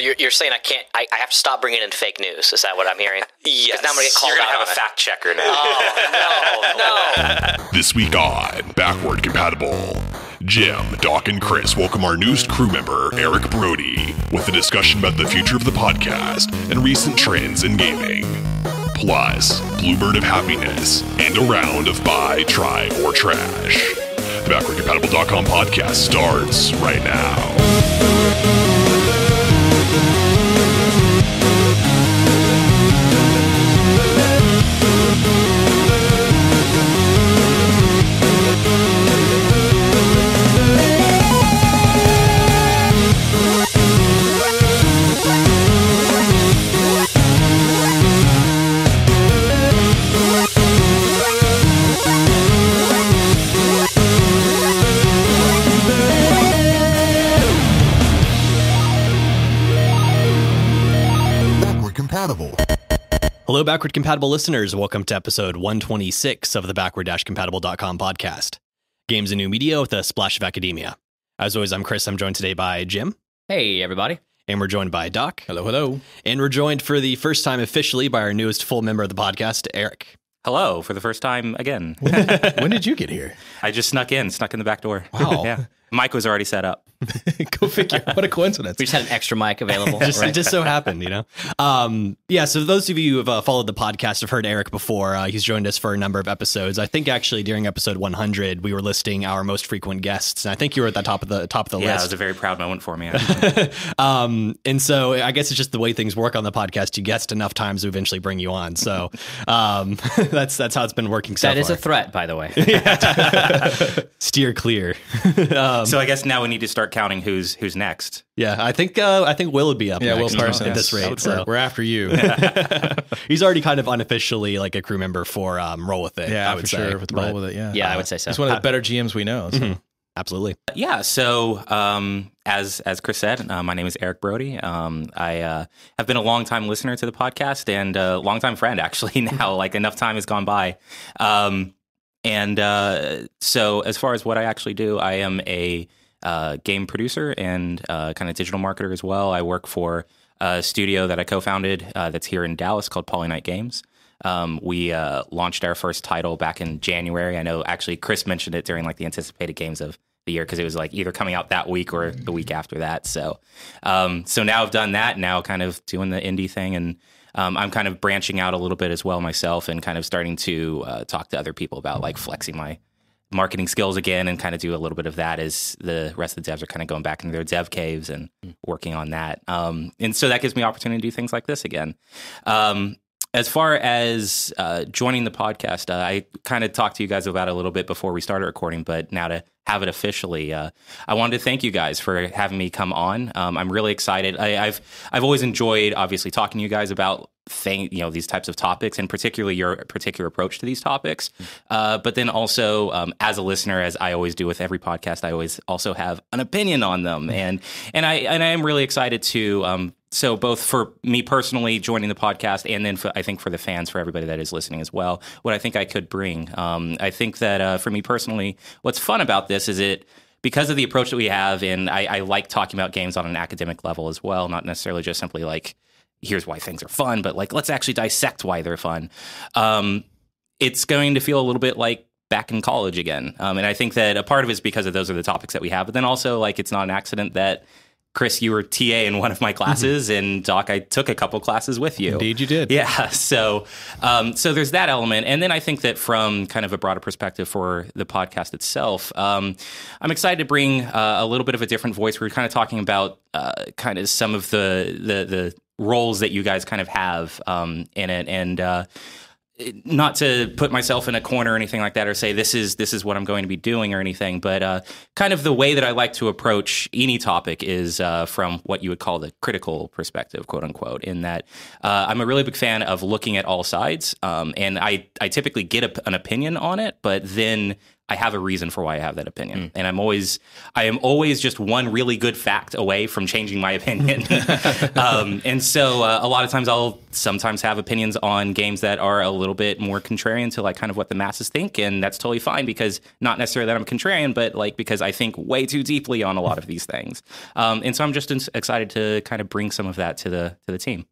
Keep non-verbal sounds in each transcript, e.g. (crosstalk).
So you're, you're saying I can't? I, I have to stop bringing in fake news? Is that what I'm hearing? Yes. 'Cause Now I'm gonna get called You're gonna out have on a it. fact checker now. Oh no, (laughs) no. This week on Backward Compatible, Jim, Doc, and Chris welcome our newest crew member, Eric Brodie, with a discussion about the future of the podcast and recent trends in gaming. Plus, Bluebird of Happiness and a round of buy, try, or trash. The BackwardCompatible.com podcast starts right now. Hello, backward compatible listeners. Welcome to episode 126 of the backward-compatible.com podcast. Games and new media with a splash of academia. As always, I'm Chris. I'm joined today by Jim, Hey, everybody. and we're joined by Doc. Hello, hello. And we're joined for the first time officially by our newest full member of the podcast, Eric. Hello for the first time again. when did you get here? (laughs) I just snuck in, snuck in the back door. Wow. (laughs) yeah. mic was already set up. (laughs) Go figure. What a coincidence. We just had an extra mic available. (laughs) just, right? it just so happened, you know. Um, yeah. So those of you who have uh, followed the podcast have heard Eric before. Uh, he's joined us for a number of episodes. I think actually during episode 100 we were listing our most frequent guests, and I think you were at the top of the top of the list. Yeah, it was a very proud moment for me. (laughs) um, and so I guess it's just the way things work on the podcast. You guest enough times to eventually bring you on. So um, that's that's how it's been working so that is far. a threat, by the way. Steer clear. so I guess now we need to start counting who's who's next. yeah, I think uh, I think Will would be up. yeah, Will Parsons. at this rate. We're- So We're after you. (laughs) he's already kind of unofficially like a crew member for um, Role with It. yeah, I would for say. sure. With role with it. Yeah. Yeah, I would say so. He's one of the better GMs we know. so. Absolutely. Yeah. So um, as as Chris said, uh, my name is Eric Brodie. Um, I uh, have been a long time listener to the podcast and a long time friend. Actually, (laughs) now like enough time has gone by. Um, and uh, so as far as what I actually do, I am a uh, game producer and uh, kind of digital marketer as well. I work for a studio that I co-founded uh, that's here in Dallas called Polynite Games. Um, we uh, launched our first title back in January. I know actually Chris mentioned it during like the anticipated games of the year because it was like either coming out that week or the week after that. So, um, so now I've done that. Now kind of doing the indie thing, and um, I'm kind of branching out a little bit as well myself, and kind of starting to uh, talk to other people about like flexing my marketing skills again and kind of do a little bit of that as the rest of the devs are kind of going back into their dev caves and working on that. Um, and so that gives me opportunity to do things like this again. Um, as far as uh, joining the podcast, uh, I kind of talked to you guys about it a little bit before we started recording, but now to have it officially, uh, I wanted to thank you guys for having me come on. Um, I'm really excited. I, I've I've always enjoyed, obviously, talking to you guys about thing, you know, these types of topics, and particularly your particular approach to these topics. Uh, but then also, um, as a listener, as I always do with every podcast, I always also have an opinion on them, and and I and I am really excited to. Um, so both for me personally joining the podcast and then for, I think for the fans, for everybody that is listening as well, what I think I could bring. Um, I think that uh, for me personally, what's fun about this is it because of the approach that we have, and I, I like talking about games on an academic level as well, not necessarily just simply like here's why things are fun, but like let's actually dissect why they're fun. Um, it's going to feel a little bit like back in college again, um, and I think that a part of it is because of those are the topics that we have, but then also like it's not an accident that. Chris, you were TA in one of my classes, and Doc, I took a couple classes with you. Indeed, you did. Yeah. (laughs) So, um, so there's that element, and then I think that from kind of a broader perspective for the podcast itself, um, I'm excited to bring uh, a little bit of a different voice. We are kind of talking about uh, kind of some of the the the roles that you guys kind of have um, in it, and. Uh, not to put myself in a corner or anything like that or say this is this is what I'm going to be doing or anything, but uh, kind of the way that I like to approach any topic is uh, from what you would call the critical perspective, quote unquote. In that uh, I'm a really big fan of looking at all sides, um, and I I typically get a, an opinion on it, but then I have a reason for why I have that opinion, and I'm always I am always just one really good fact away from changing my opinion. (laughs) um, and so uh, a lot of times I'll sometimes have opinions on games that are a little bit more contrarian to like kind of what the masses think, and that's totally fine because not necessarily that I'm contrarian, but like because I think way too deeply on a lot of these things. Um, and so I'm just ins- excited to kind of bring some of that to the to the team.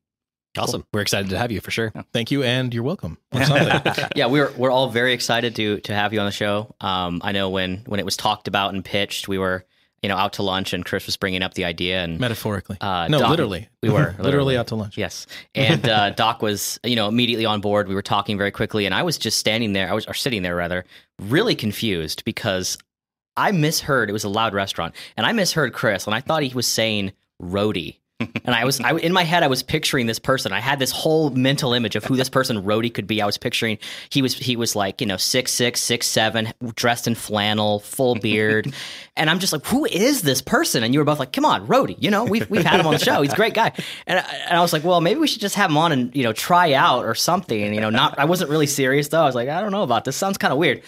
Awesome. We're excited to have you for sure. Thank you, and you're welcome. (laughs) Yeah, we're we're all very excited to to have you on the show. Um, I know when when it was talked about and pitched, we were you know out to lunch, and Chris was bringing up the idea, and Metaphorically. Uh, no, Doc- literally. we were (laughs) literally, literally. out to lunch. Yes, and uh, (laughs) Doc was you know immediately on board. We were talking very quickly, and I was just standing there. I was or sitting there rather, really confused because I misheard. It was a loud restaurant, and I misheard Chris, and I thought he was saying roadie. And I was I, in my head. I was picturing this person. I had this whole mental image of who this person Rhodey could be. I was picturing he was he was like you know six six six seven, dressed in flannel, full beard, and I'm just like, who is this person? And you were both like, come on, Rhodey. You know, we've we've had him on the show. He's a great guy. And I, and I was like, well, maybe we should just have him on and you know try out or something. And you know, not I wasn't really serious though. I was like, I don't know about this. Sounds kind of weird.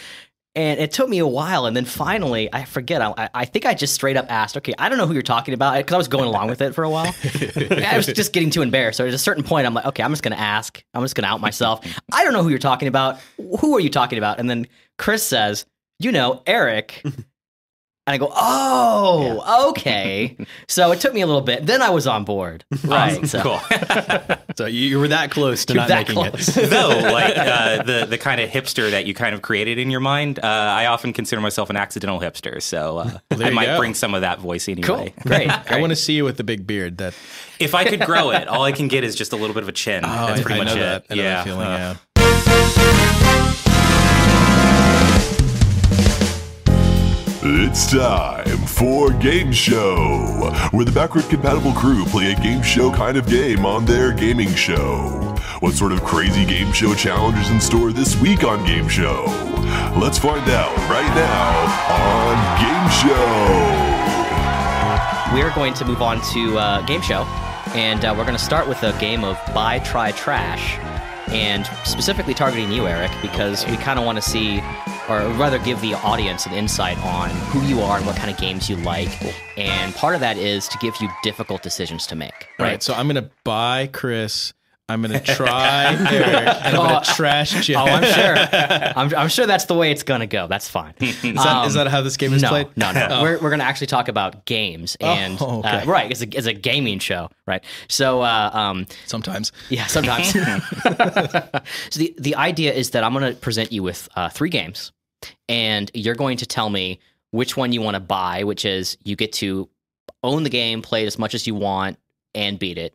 And it took me a while, and then finally, I forget. I, I think I just straight up asked, "Okay, I don't know who you're talking about," because I was going along with it for a while. (laughs) I was just getting too embarrassed. So at a certain point, I'm like, "Okay, I'm just going to ask. I'm just going to out myself. I don't know who you're talking about. Who are you talking about?" And then Chris says, "You know, Eric." (laughs) And I go, oh, (laughs) okay. So it took me a little bit. Then I was on board. Right. (laughs) So, Cool. (laughs) So you, you were that close to You're not making close. it. Though, like uh, the the kind of hipster that you kind of created in your mind, uh, I often consider myself an accidental hipster. So uh, I might go. bring some of that voice anyway. Cool. Great. I want to see you with the big beard. That If I could grow it, all I can get is just a little bit of a chin. That's I, pretty I much know it. that. I know yeah. that feeling. uh, yeah. It's time for Game Show, where the backward compatible crew play a game show kind of game on their gaming show. What sort of crazy game show challenges in store this week on Game Show? Let's find out right now on Game Show. we are going to move on to uh, game show, and uh, we're going to start with a game of buy, try, trash, and specifically targeting you, Eric, because we kind of want to see, or rather, give the audience an insight on who you are and what kind of games you like. And part of that is to give you difficult decisions to make. Right. right. So I'm gonna buy Chris. I'm gonna (laughs) try Eric, and I'm gonna trash Jim. Oh, I'm sure. (laughs) I'm, I'm sure that's the way it's going to go. That's fine. (laughs) Is that, is that how this game is no, played? No, no, We're, we're going to actually talk about games and Oh, okay. uh, right. It's a, it's a gaming show, right? So, uh, um, Sometimes. yeah, sometimes. so the the idea is that I'm going to present you with uh, three games, and you're going to tell me which one you want to buy, which is you get to own the game, play it as much as you want, and beat it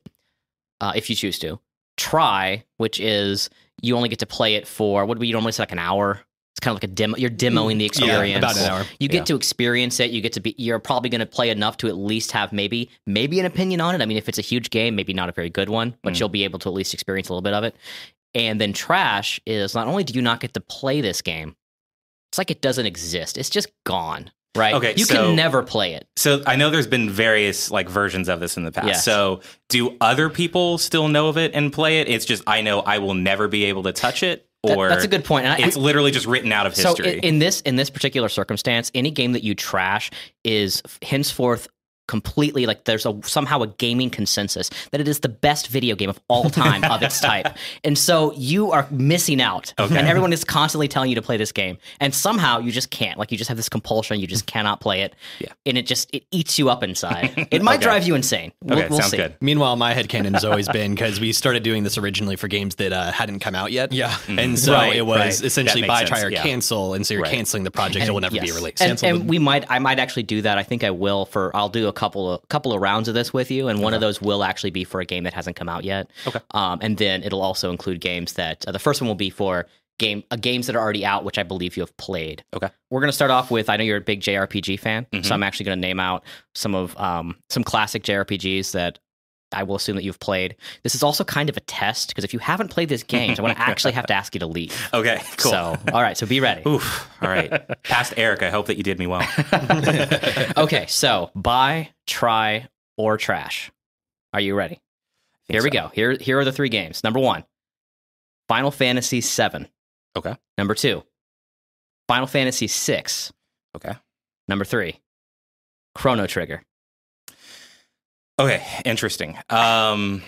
uh, if you choose to. Try, which is you only get to play it for what do we normally say like an hour. It's kind of like a demo. You're demoing the Yeah, experience. about an hour. You get Yeah. to experience it. You get to be. You're probably going to play enough to at least have maybe maybe an opinion on it. I mean, if it's a huge game, maybe not a very good one, but Mm. you'll be able to at least experience a little bit of it. And then trash is not only do you not get to play this game, it's like it doesn't exist. It's just gone. Right. Okay, You so- can never play it. So I know there's been various like versions of this in the past. Yes. So do other people still know of it and play it? It's just I know I will never be able to touch it, That- or that's a good point. And I- It's literally just written out of So history. in, in this in this particular circumstance, any game that you trash is henceforth completely like there's a somehow a gaming consensus that it is the best video game of all time of its type. (laughs) And so you are missing out. Okay. And everyone is constantly telling you to play this game. And somehow you just can't. Like you just have this compulsion, you just cannot play it. Yeah. And it just it eats you up inside. (laughs) It might Okay. drive you insane. We'll, okay, we'll sounds see. good. Meanwhile, my headcanon has always been because we started doing this originally for games that uh, hadn't come out yet. Yeah. And so Right, it was right. essentially That buy, makes try, or yeah. cancel. And so you're Right. canceling the project. it will never be released. And, Cancel and we might, I might actually do that. I think I will for. I'll do a couple of couple of rounds of this with you, and one of those will actually be for a game that hasn't come out yet. Okay. Um, and then it'll also include games that uh, the first one will be for game uh, games that are already out, which I believe you have played. Okay. We're gonna start off with. I know you're a big JRPG fan, Mhm. so I'm actually gonna name out some of um, some classic JRPGs that. I will assume that you've played. This is also kind of a test because if you haven't played this game, so I want to actually have to ask you to leave. (laughs) Okay, cool. So, all right, so be ready. (laughs) Oof. All right. Past Eric, I hope that you did me well. (laughs) okay, so buy, try, or trash. Are you ready? Here we so. go. Here, here are the three games. Number one, Final Fantasy VII. Okay. Number two, Final Fantasy VI. Okay. Number three, Chrono Trigger. Okay, interesting. Um,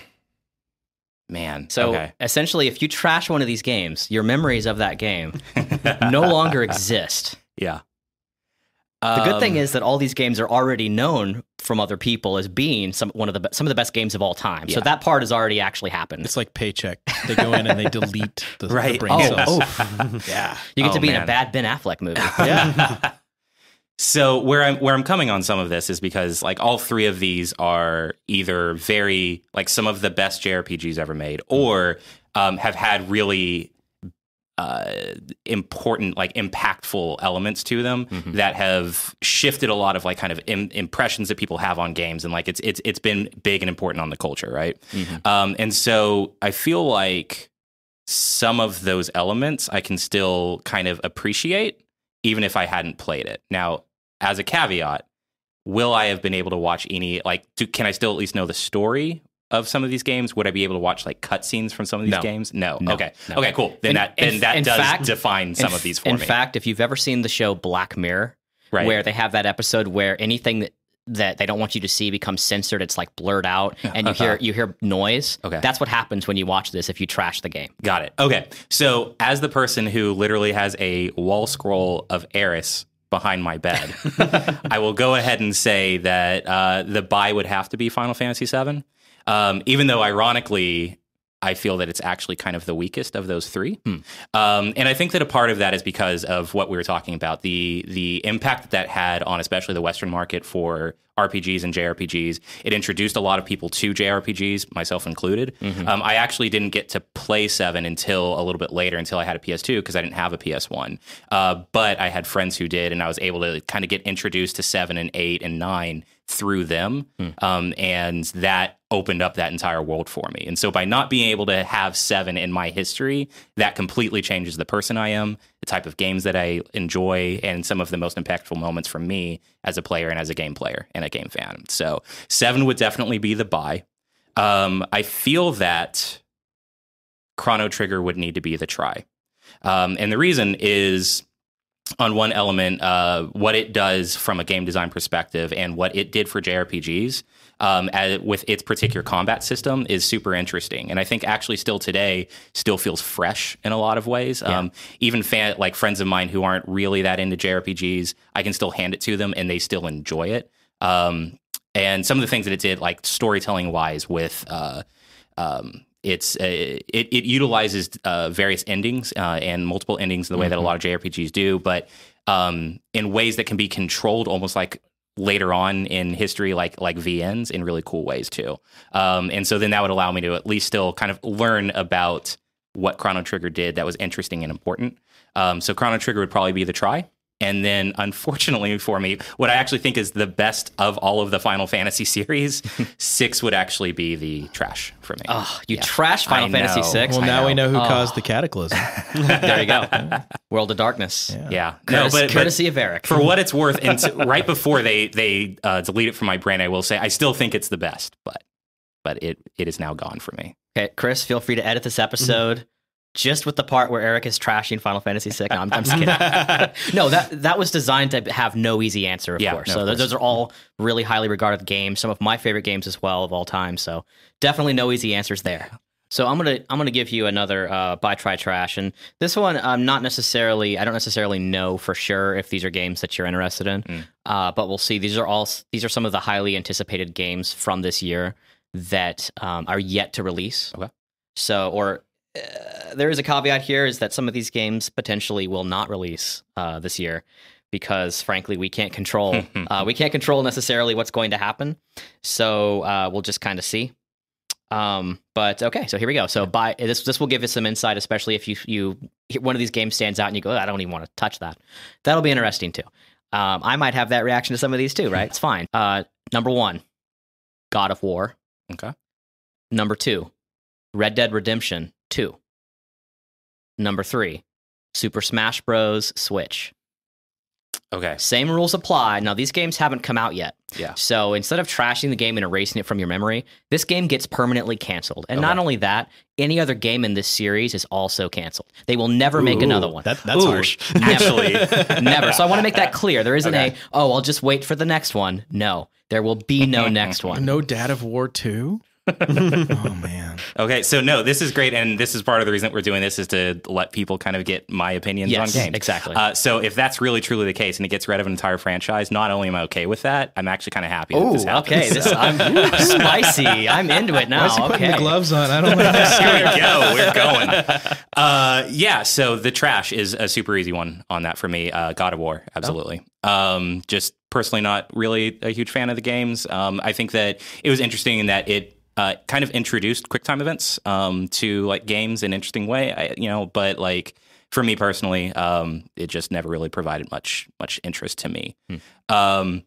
man. So okay. essentially, if you trash one of these games, your memories of that game (laughs) no longer exist. yeah. The good thing Um, is that all these games are already known from other people as being some one of the some of the best games of all time. So that part has already actually happened. It's like paycheck. They go in and they delete the, the Right. brain Oh, cells. (laughs) yeah. you get Oh, to be in a bad Ben Affleck movie. (laughs) Yeah. So where I'm where I'm coming on some of this is because like all three of these are either very like some of the best JRPGs ever made, or um, have had really uh, important like impactful elements to them that have shifted a lot of like kind of Im- impressions that people have on games, and like it's it's it's been big and important on the culture, right? Um, and so I feel like some of those elements I can still kind of appreciate even if I hadn't played it. Now, as a caveat, will I have been able to watch any like do, can I still at least know the story of some of these games? Would I be able to watch like cutscenes from some of these No. games? No. No. Okay. No. Okay, cool. Then In- that then in- that in does fact- define some of these for in me. In fact, if you've ever seen the show Black Mirror, right. where they have that episode where anything that that they don't want you to see becomes censored, it's like blurred out, (laughs) and you hear you hear noise. Okay. that's what happens when you watch this if you trash the game. Got it. Okay. So, as the person who literally has a wall scroll of Aeris behind my bed, (laughs) I will go ahead and say that uh, the buy would have to be Final Fantasy VII. Um, even though, ironically, I feel that it's actually kind of the weakest of those three, um, and I think that a part of that is because of what we were talking about the the impact that that had on especially the Western market for RPGs and JRPGs. It introduced a lot of people to JRPGs, myself included. Um, I actually didn't get to play Seven until a little bit later, until I had a PS2 because I didn't have a PS1. Uh, but I had friends who did, and I was able to kind of get introduced to Seven and Eight and Nine through them, um, and that opened up that entire world for me. And so by not being able to have Seven in my history, that completely changes the person I am, the type of games that I enjoy, and some of the most impactful moments for me as a player and as a game player and a game fan. So Seven would definitely be the buy. Um, I feel that Chrono Trigger would need to be the try. Um, and the reason is on one element, uh, what it does from a game design perspective and what it did for JRPGs um, as, with its particular combat system is super interesting. And I think actually still today still feels fresh in a lot of ways. Um, even fan, like friends of mine who aren't really that into JRPGs, I can still hand it to them and they still enjoy it. Um, and some of the things that it did, like storytelling wise, with uh, um, it's uh, it, it utilizes uh, various endings uh, and multiple endings in the way that a lot of JRPGs do, but um, in ways that can be controlled almost like later on in history, like like VNs in really cool ways too. Um, and so then that would allow me to at least still kind of learn about what Chrono Trigger did that was interesting and important. Um, so Chrono Trigger would probably be the try. And then, unfortunately (laughs) for me, what I actually think is the best of all of the Final Fantasy series, (laughs) six would actually be the trash for me. Oh, you trash Final I Fantasy know. VI. Well, I now we know. know who Oh. caused the cataclysm. (laughs) there you go. World of Darkness. yeah, Courtesy, no, but, but courtesy of Eric. for what it's worth, and t- right before they they uh, delete it from my brain, I will say I still think it's the best, but but it it is now gone for me. Okay, Chris, feel free to edit this Mm-hmm. Just with the part where Eric is trashing Final Fantasy VI. No, I'm, I'm just kidding. (laughs) no, that that was designed to have no easy answer, of Yeah, course. no, so of course. those are all really highly regarded games. Some of my favorite games as well of all time. So definitely no easy answers there. So I'm gonna I'm gonna give you another uh, buy try trash, and this one I'm not necessarily I don't necessarily know for sure if these are games that you're interested in, Mm. uh, but we'll see. These are all these are some of the highly anticipated games from this year that um, are yet to release. Okay. So or uh, there is a caveat here is that some of these games potentially will not release uh, this year because frankly we can't control (laughs) uh, we can't control necessarily what's going to happen. So uh, we'll just kind of see. Um, but okay so here we go. So by this this will give us some insight especially if you you one of these games stands out and you go "Oh, I don't even want to touch that. That'll be interesting too. Um, I might have that reaction to some of these too right? It's fine. Uh, number one God of War. Okay. Number two, Red Dead Redemption 2. Number three, Super Smash Bros. Switch. Okay. Same rules apply. Now, these games haven't come out yet. Yeah. So instead of trashing the game and erasing it from your memory, this game gets permanently canceled. And not only that, any other game in this series is also canceled. They will never make another one. That, that's Ooh, harsh. (laughs) Actually, Never. So I want to make that (laughs) clear. There isn't Okay. a, oh, I'll just wait for the next one. No, there will be no (laughs) next one. No Dad of War 2? Oh, (laughs) man. Okay, so no, this is great, and this is part of the reason we're doing this is to let people kind of get my opinions Yes, on games. exactly. Uh, so if that's really truly the case, and it gets rid of an entire franchise, not only am I okay with that, I'm actually kind of happy that this Ooh, okay. This, I'm (laughs) spicy. I'm into it now. Why is he putting okay. the gloves on? I don't (laughs) like Here we go. We're going. Uh, yeah. So the trash is a super easy one on that for me. Uh, God of War, absolutely. Um, just personally, not really a huge fan of the games. Um, I think that it was interesting in that it uh, kind of introduced QuickTime events um, to like games in an interesting way. I, you know, but like for me personally, um, it just never really provided much much interest to me. Um,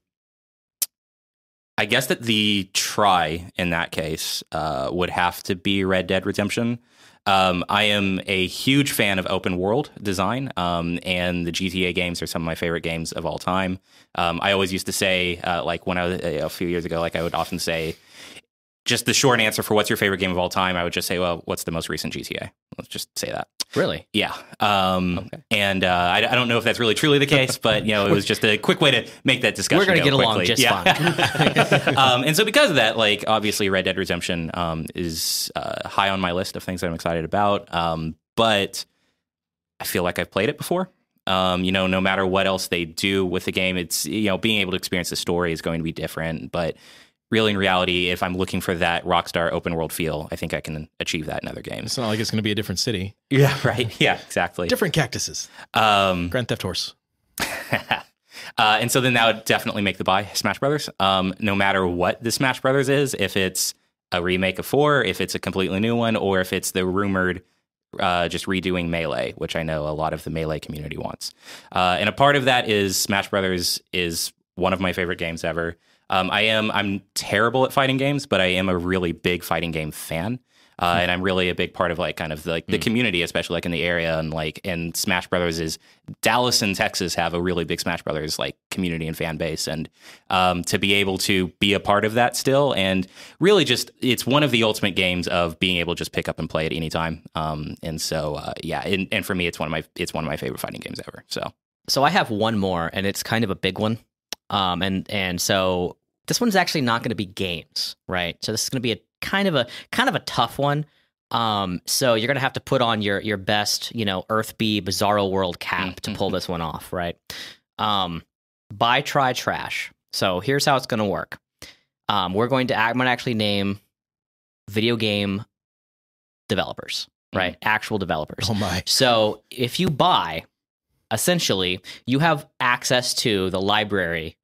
I guess that the try in that case uh, would have to be Red Dead Redemption. Um, I am a huge fan of open world design, um, and the GTA games are some of my favorite games of all time. Um, I always used to say, uh, like when I was a few years ago, like I would often say, just the short answer for what's your favorite game of all time, I would just say, well, what's the most recent GTA? Let's just say that. Really? Yeah. Um, And uh, I, I don't know if that's really truly the case, but you know, it was just a quick way to make that discussion. We're gonna go get along quickly. just fine. (laughs) um, and so because of that, like obviously Red Dead Redemption um, is uh, high on my list of things that I'm excited about. Um, but I feel like I've played it before. Um, you know, no matter what else they do with the game, it's you know being able to experience the story is going to be different. But really, in reality, if I'm looking for that Rockstar open world feel, I think I can achieve that in other games. It's not like it's going to be a different city. Yeah, (laughs) right. Yeah, exactly. Different cactuses. Um, Grand Theft Horse. (laughs) uh, and so then that would definitely make the buy Smash Brothers. Um, no matter what the Smash Brothers is, if it's a remake of four, if it's a completely new one, or if it's the rumored uh, just redoing Melee, which I know a lot of the Melee community wants. Uh, and a part of that is Smash Brothers is one of my favorite games ever. Um, I am I'm terrible at fighting games, but I am a really big fighting game fan. Uh, and I'm really a big part of like kind of like the community, especially like in the area and like and Smash Brothers is Dallas and Texas have a really big Smash Brothers like community and fan base, and um, to be able to be a part of that still, and really just it's one of the ultimate games of being able to just pick up and play at any time. Um, and so uh, yeah, and, and for me, it's one of my it's one of my favorite fighting games ever. So So I have one more, and it's kind of a big one. Um, and and so this one's actually not going to be games, right? So this is going to be a kind of a kind of a tough one. Um, so you're going to have to put on your your best, you know, Earth B Bizarro World cap to pull this one off, right? Um, buy, try, trash. So here's how it's going to work. Um, we're going to I'm going to actually name video game developers, right? Actual developers. Oh, my. So if you buy, essentially, you have access to the library,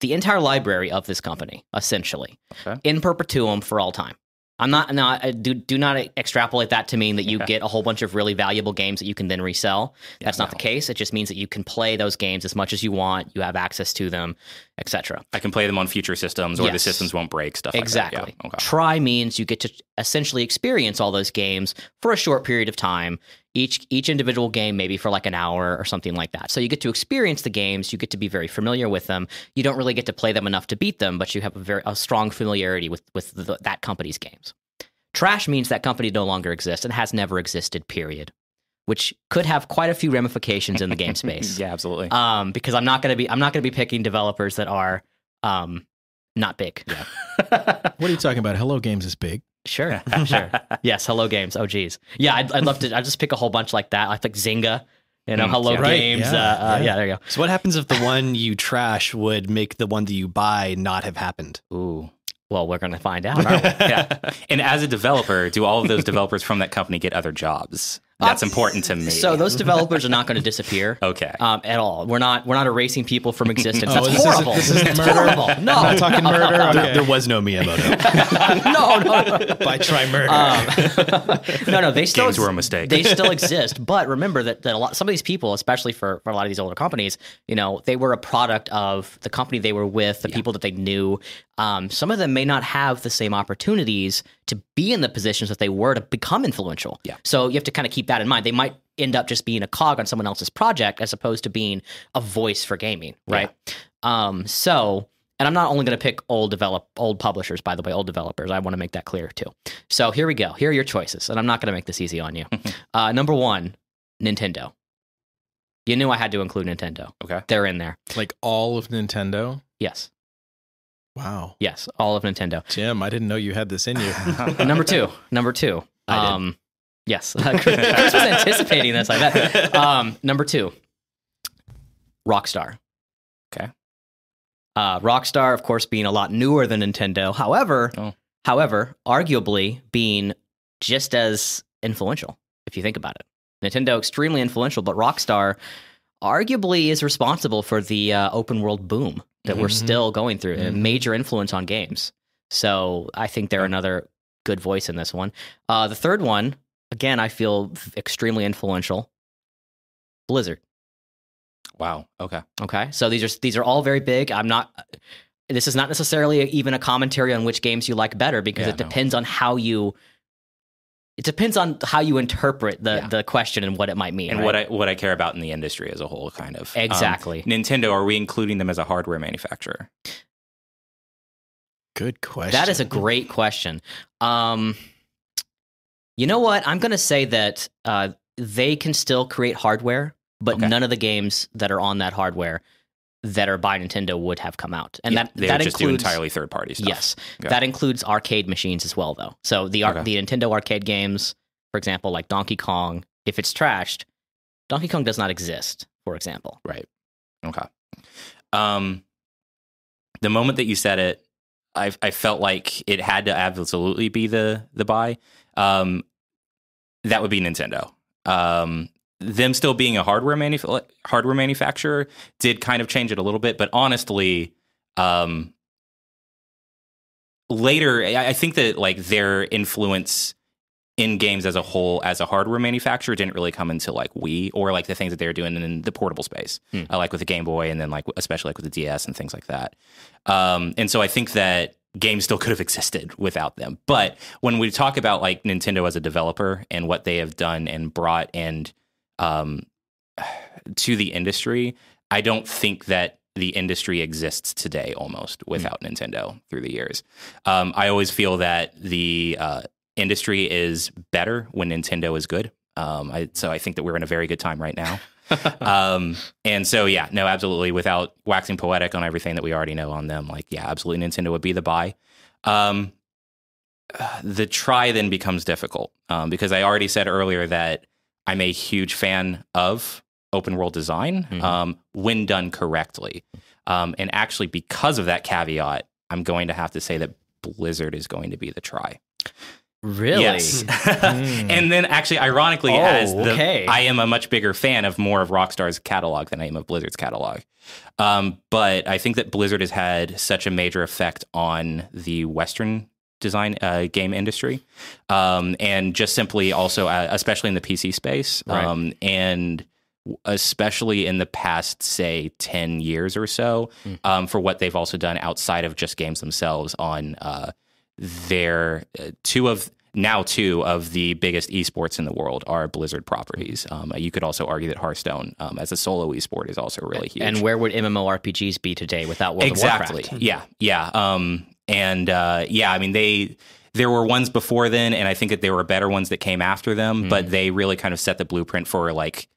the entire library of this company, essentially, Okay. in perpetuum for all time. I'm not, not I do do not extrapolate that to mean that you get a whole bunch of really valuable games that you can then resell. That's not the case. It just means that you can play those games as much as you want. You have access to them, etc. I can play them on future systems, or the systems won't break. Stuff like Exactly. that. Yeah. Okay. Try means you get to essentially experience all those games for a short period of time. Each each individual game maybe for like an hour or something like that. So you get to experience the games, you get to be very familiar with them. You don't really get to play them enough to beat them, but you have a very a strong familiarity with with the, that company's games. Trash means that company no longer exists and has never existed. Period. Which could have quite a few ramifications in the game space (laughs) Yeah, absolutely. um, because I'm not going to be I'm not going to be picking developers that are um, not big. (laughs) What are you talking about? Hello Games is big. Sure, (laughs) sure. Yes, Hello Games. Oh, geez. Yeah, I'd, I'd love to. I'd just pick a whole bunch like that. I think Zynga. You know, Mm, Hello yeah. Right, Games. yeah, uh, uh, yeah. yeah, there you go. So what happens if the one you trash would make the one that you buy not have happened? Ooh. Well, we're going to find out. Aren't we? (laughs) yeah. And as a developer, do all of those developers from that company get other jobs? That's important to me. Uh, So those developers are not going to disappear. (laughs) okay. Um, at all. We're not. We're not erasing people from existence. (laughs) Oh, That's this isn't- horrible. this isn't murder? horrible. No, I'm not talking no, murder. There, Okay. there was no Miyamoto. no, (laughs) no, no. By try murder. Um, no, no, they still Games were a mistake. They still exist, but remember that, that a lot some of these people, especially for, for a lot of these older companies, you know, they were a product of the company they were with, the people that they knew. Um, some of them may not have the same opportunities to be in the positions that they were to become influential. Yeah. So you have to kind of keep that in mind. They might end up just being a cog on someone else's project as opposed to being a voice for gaming, right? Um, so, and I'm not only going to pick old develop old publishers, by the way, old developers. I want to make that clear too. So here we go. Here are your choices, and I'm not going to make this easy on you. (laughs) uh, number one, Nintendo. You knew I had to include Nintendo. Okay. They're in there. Like all of Nintendo. Yes, Wow. yes, all of Nintendo. Jim, I didn't know you had this in you. (laughs) Number two, number two. I did. Um, yes, Chris, (laughs) Chris was anticipating this. I bet. Um, number two, Rockstar. Okay. Uh, Rockstar, of course, being a lot newer than Nintendo. However, Oh. however, arguably being just as influential if you think about it. Nintendo extremely influential, but Rockstar arguably is responsible for the uh, open world boom that we're Mhm. still going through. A Mhm. major influence on games. So I think they're another good voice in this one. Uh, the third one, again, I feel extremely influential. Blizzard. Wow. Okay. Okay, so these are these are all very big. I'm not. This is not necessarily even a commentary on which games you like better because Yeah, it no. depends on how you. It depends on how you interpret the Yeah. the question and what it might mean. And right? what I what I care about in the industry as a whole, kind of Um, Exactly. Nintendo, are we including them as a hardware manufacturer? Good question. That is a great question. Um, you know what? I'm going to say that uh, they can still create hardware, but Okay. none of the games that are on that hardware that are by Nintendo would have come out, and Yeah, that they that would just do includes entirely third party stuff. Yes, that includes arcade machines as well, though. So the ar- Okay. the Nintendo arcade games, for example, like Donkey Kong, if it's trashed, Donkey Kong does not exist. For example, Right. Okay. Um, the moment that you said it, I I felt like it had to absolutely be the the buy. Um, that would be Nintendo. Um, them still being a hardware manuf- hardware manufacturer did kind of change it a little bit, but honestly, um, later I, I think that like their influence in games as a whole as a hardware manufacturer didn't really come until like Wii or like the things that they were doing in the portable space, Hmm. uh, like with the Game Boy and then like especially like with the DS and things like that. Um, and so I think that games still could have existed without them. But when we talk about like Nintendo as a developer and what they have done and brought and um, (sighs) to the industry, I don't think that the industry exists today almost without Nintendo through the years. Um, I always feel that the uh, industry is better when Nintendo is good. Um, I, so I think that we're in a very good time right now. (laughs) um, and so, yeah, no, absolutely. Without waxing poetic on everything that we already know on them, like, yeah, absolutely, Nintendo would be the buy. Um, uh, the try then becomes difficult um, because I already said earlier that I'm a huge fan of open world design Mhm. um, when done correctly. Um, and actually, because of that caveat, I'm going to have to say that Blizzard is going to be the try. Really, Yes. (laughs) and then actually, ironically, Oh, as the, okay. I am a much bigger fan of more of Rockstar's catalog than I am of Blizzard's catalog. Um, but I think that Blizzard has had such a major effect on the Western design uh, game industry, um, and just simply also, uh, especially in the PC space, Right. um, and especially in the past, say, ten years or so, Mm. um, for what they've also done outside of just games themselves on uh, their uh, two of now two of the biggest esports in the world are Blizzard properties. Um, you could also argue that Hearthstone, um, as a solo esport, is also really huge. and where would MMORPGs be today without World exactly, of Warcraft? yeah, yeah, um, and uh, yeah. I mean, they there were ones before then, and I think that there were better ones that came after them, Mm. but they really kind of set the blueprint for like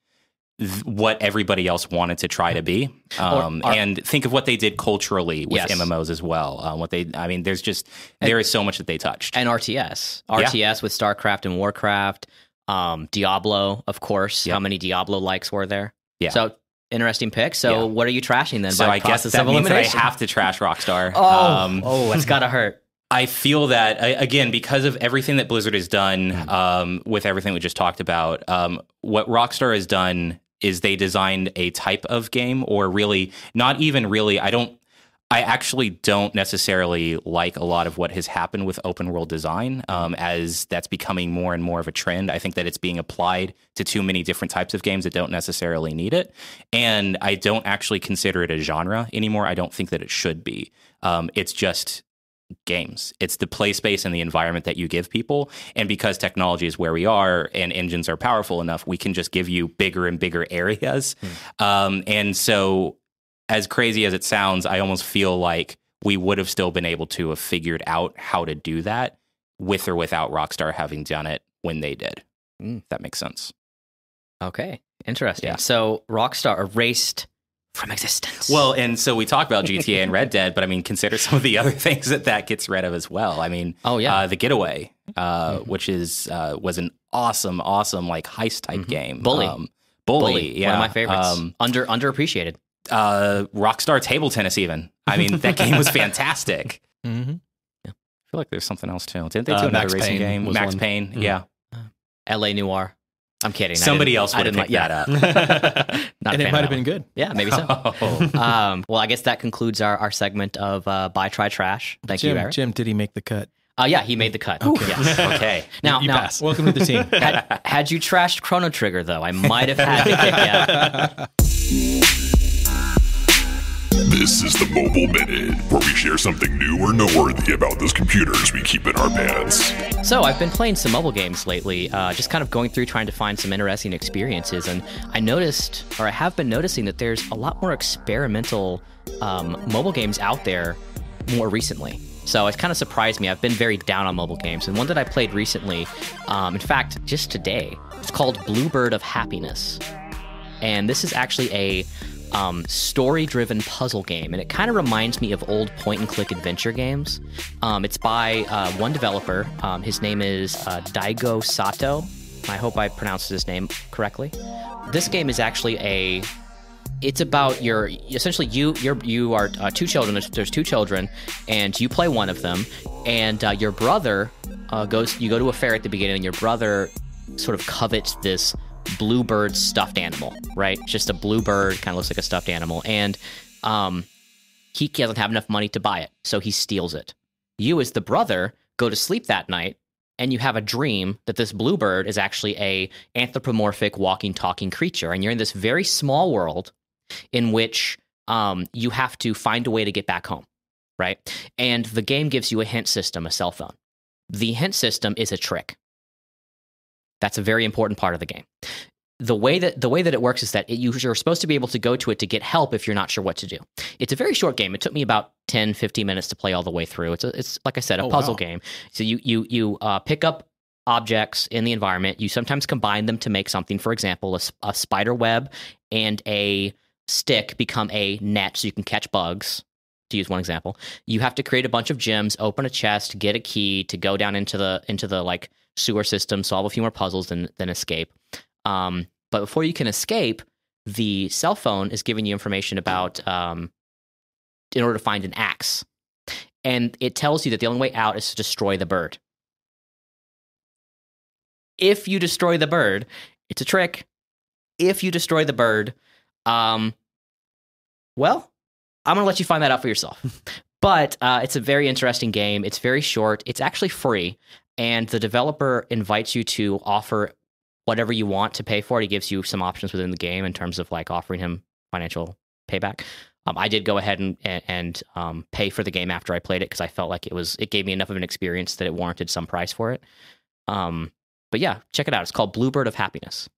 th- what everybody else wanted to try to be. Um, and think of what they did culturally with Yes. MMOs as well. Um, what they, I mean, there's just there is so much that they touched. and RTS, RTS with StarCraft and Warcraft, um, Diablo, of course. Yep. How many Diablo likes were there? Yeah. So interesting pick. So Yeah. what are you trashing then? so by I guess that means that I have to trash Rockstar. (laughs) Oh, Um, oh, it's gotta hurt. (laughs) I feel that again because of everything that Blizzard has done Mm-hmm. um, with everything we just talked about. Um, what Rockstar has done is they designed a type of game, or really not even really. I don't. I actually don't necessarily like a lot of what has happened with open world design, um, as that's becoming more and more of a trend. I think that it's being applied to too many different types of games that don't necessarily need it, and I don't actually consider it a genre anymore. I don't think that it should be. Um, it's just games. It's the play space and the environment that you give people. And because technology is where we are and engines are powerful enough, we can just give you bigger and bigger areas. Um, and so, as crazy as it sounds, I almost feel like we would have still been able to have figured out how to do that with or without Rockstar having done it when they did. Mm. If that makes sense. Okay, interesting. Yeah. So Rockstar erased from existence. Well, and so we talk about GTA and Red Dead, but I mean, consider some of the other (laughs) things that that gets rid of as well. I mean, Oh, yeah. uh, the Getaway, uh, which is uh, was an awesome, awesome like heist type game. Mm-hmm. Bully. um, Bully, Bully, yeah, one of my favorites. Um, Under underappreciated. uh, Rockstar Table Tennis, even. I mean, that game was (laughs) fantastic. Mm-hmm. I feel like there's something else too. Didn't they do Uh, another Max racing Payne game? Max one. Payne, Mm. yeah. L.A. Noire. I'm kidding. Somebody else would have didn't picked like that (laughs) up. Not And it might have been one. good. Yeah, maybe so. (laughs) Oh. um, well, I guess that concludes our, our segment of uh, Buy, Try, Trash. Thank Jim, you, Eric. Jim, did he make the cut? Uh, yeah, he made the cut. Okay. Yes. (laughs) okay. Now, you now pass. Welcome to the team. had, had you trashed Chrono Trigger, though, I might have had to kick you out. This is the Mobile Minute, where we share something new or noteworthy about those computers we keep in our pants. So I've been playing some mobile games lately, uh, just kind of going through trying to find some interesting experiences, and I noticed, or I have been noticing, that there's a lot more experimental um, mobile games out there more recently. So it kind of surprised me. I've been very down on mobile games, and one that I played recently, um, in fact, just today, it's called Bluebird of Happiness, and this is actually a um, story-driven puzzle game, and it kind of reminds me of old point-and-click adventure games. Um, it's by uh, one developer. Um, his name is uh, Daigo Sato. I hope I pronounced his name correctly. This game is actually a. It's about your essentially you you're you are uh, two children. There's, there's two children, and you play one of them, and uh, your brother uh, goes. You go to a fair at the beginning, and your brother sort of covets this bluebird stuffed animal, right? Just a bluebird, kind of looks like a stuffed animal, and um, he doesn't have enough money to buy it, so he steals it. You, as the brother, go to sleep that night, and you have a dream that this bluebird is actually a anthropomorphic walking, talking creature, and you're in this very small world in which um, you have to find a way to get back home, right? And the game gives you a hint system, a cell phone. The hint system is a trick. That's a very important part of the game. The way that the way that it works is that it, you- you're supposed to be able to go to it to get help if you're not sure what to do. It's a very short game. It took me about 10, 15 minutes to play all the way through. It's a, it's like I said, a Oh, puzzle wow. game. So you you you uh, pick up objects in the environment. You sometimes combine them to make something. For example, a spider web and a stick become a net, so you can catch bugs. To use one example, you have to create a bunch of gems, open a chest, get a key to go down into the into the like sewer system, solve a few more puzzles, then then escape. Um, but before you can escape, the cell phone is giving you information about um, in order to find an axe, and it tells you that the only way out is to destroy the bird. If you destroy the bird, it's a trick. If you destroy the bird, um, well, I'm gonna let you find that out for yourself. (laughs) But uh, it's a very interesting game. It's very short. It's actually free, and the developer invites you to offer whatever you want to pay for it. He gives you some options within the game in terms of like offering him financial payback. Um, I did go ahead and and, um, pay for the game after I played it because I felt like it was it gave me enough of an experience that it warranted some price for it. Um, but yeah, check it out. It's called Bluebird of Happiness.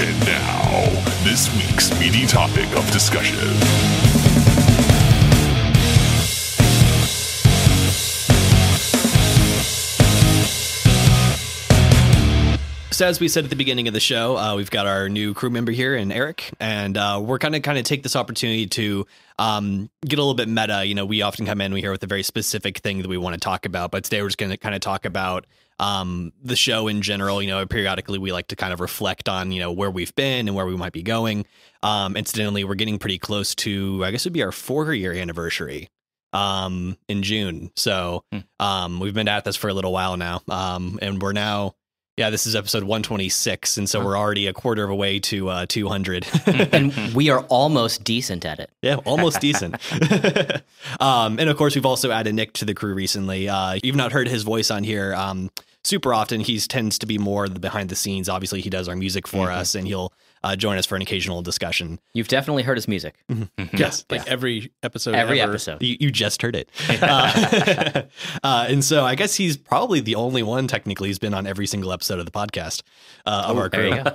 And now, this week's meaty topic of discussion. So as we said at the beginning of the show, uh, we've got our new crew member here, and Eric, and uh, we're kind of kind of take this opportunity to um, get a little bit meta. You know, we often come in we here with a very specific thing that we want to talk about, but today we're just going to kind of talk about um, the show in general. You know, periodically we like to kind of reflect on you know where we've been and where we might be going. Um, incidentally, we're getting pretty close to I guess it'd be our four year anniversary um, in June. So um, we've been at this for a little while now, um, and we're now. Yeah, this is episode 126, and so we're already a quarter of a way to uh, 200. (laughs) and (laughs) we are almost decent at it. yeah, almost decent. (laughs) um, and of course, we've also added Nick to the crew recently. Uh, you've not heard his voice on here um, super often. He tends to be more the behind the scenes. Obviously, he does our music for us, and he'll uh, join us for an occasional discussion. You've definitely heard his music. (laughs) Yes, like every episode. Every ever. episode. You, you just heard it. (laughs) Uh, (laughs) uh, and so I guess he's probably the only one, technically, who's been on every single episode of the podcast uh, of our There crew.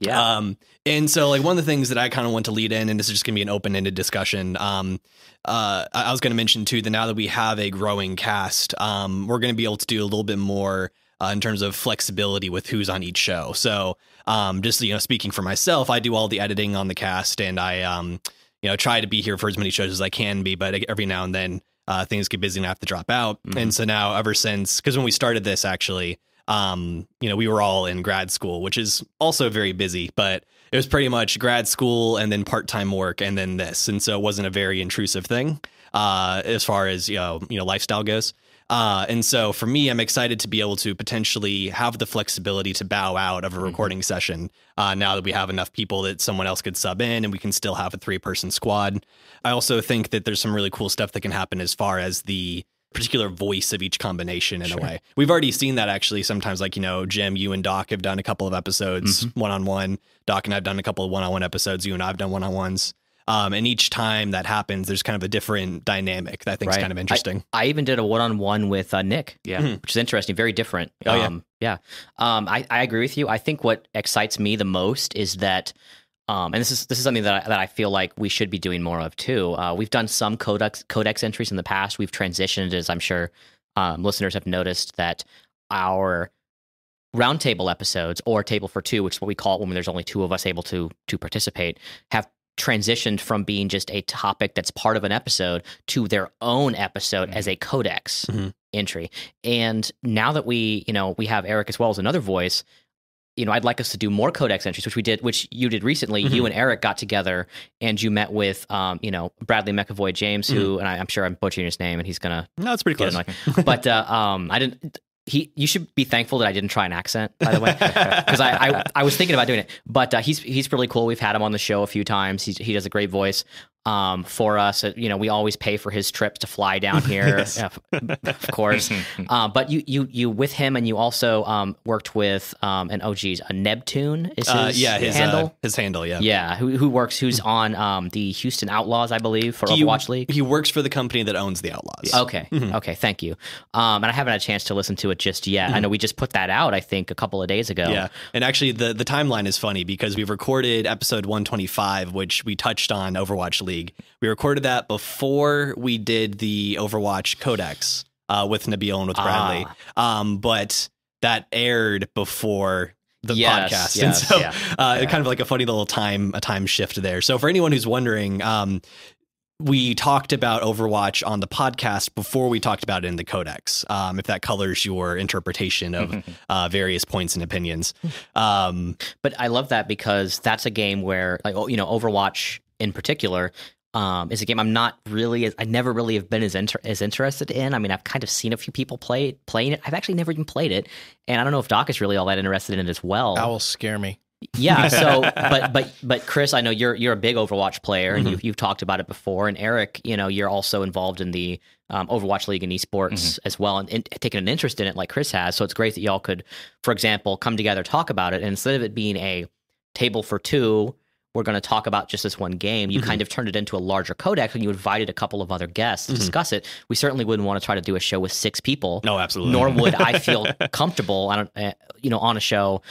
Yeah. Um, and so like one of the things that I kind of want to lead in, and this is just going to be an open ended discussion. Um, uh, I I was going to mention too that now that we have a growing cast, um, we're going to be able to do a little bit more uh, in terms of flexibility with who's on each show. So, um, just you know, speaking for myself, I do all the editing on the cast, and I, um, you know, try to be here for as many shows as I can be. But every now and then, uh, things get busy and I have to drop out. And so now, ever since, because when we started this, actually, um, you know, we were all in grad school, which is also very busy, but it was pretty much grad school and then part time work and then this, and so it wasn't a very intrusive thing uh, as far as you know, you know, lifestyle goes. Uh, and so for me, I'm excited to be able to potentially have the flexibility to bow out of a recording session uh, now that we have enough people that someone else could sub in and we can still have a three person squad. I also think that there's some really cool stuff that can happen as far as the particular voice of each combination in a way. We've already seen that actually sometimes like, you know, Jim, you and Doc have done a couple of episodes one on one. Doc and I've done a couple of one on one episodes. You and I've done one on ones. Um, and each time that happens, there's kind of a different dynamic that I think is kind of interesting. I even did a one-on-one with uh, Nick. Yeah. Mhm. which is interesting. Very different. Oh, yeah. Um, yeah. Um, I, I agree with you. I think what excites me the most is that, um, and this is this is something that I, that I feel like we should be doing more of too. Uh, we've done some codex codex entries in the past. We've transitioned, as I'm sure um, listeners have noticed, that our roundtable episodes or table for two, which is what we call it when there's only two of us able to to participate, have transitioned from being just a topic that's part of an episode to their own episode as a codex Mhm. entry. And now that we, you know, we have Eric as well as another voice, you know, I'd like us to do more codex entries, which we did, which you did recently. You and Eric got together and you met with, um, you know, Bradley McAvoy James, who, and I, I'm sure I'm butchering his name, and he's gonna No, it's pretty close. but uh, um, I didn't. He, you should be thankful that I didn't try an accent, by the way, (laughs) because I, I, I was thinking about doing it. But uh, he's he's really cool. We've had him on the show a few times. He he does a great voice um, for us. Uh, you know, we always pay for his trips to fly down (laughs) here, Yes. uh, of course. (laughs) uh, but you you you with him, and you also um, worked with um, an oh geez, a Neptune is his Uh, yeah, his handle. Uh, his handle, yeah. yeah, who who works? Who's on um, the Houston Outlaws, I believe, for He- Overwatch League. He works for the company that owns the Outlaws. Okay. Okay. Thank you. Um, and I haven't had a chance to listen to it just yet. I know we just put that out. I think a couple of days ago. Yeah. And actually the the timeline is funny because we recorded episode 125 which we touched on Overwatch League. We recorded that before we did the Overwatch Codex uh, with Nabil and with Bradley. Um, but that aired before the Yes, podcast. yes, and so yeah, uh, kind of like a funny little time a time shift there. So for anyone who's wondering, um, we talked about Overwatch on the podcast before we talked about it in the Codex. Um, if that colors your interpretation of (laughs) uh, various points and opinions. Um, But I love that because that's a game where, like, oh, you know, Overwatch in particular. Um, is a game I'm not really, I never really have been as inter- as interested in. I mean, I've kind of seen a few people play it, playing it. I've actually never even played it, and I don't know if Doc is really all that interested in it as well. That will scare me. Yeah. (laughs) So, but but but Chris, I know you're you're a big Overwatch player, and you've you've talked about it before. And Eric, you know, you're also involved in the um, Overwatch League and esports as well, and, and taking an interest in it like Chris has. So it's great that y'all could, for example, come together talk about it, and instead of it being a table for two. We're going to talk about just this one game. You kind of turned it into a larger codex, and you invited a couple of other guests to discuss it. We certainly wouldn't want to try to do a show with six people no, absolutely. nor would I feel (laughs) comfortable on a, uh, you know on a show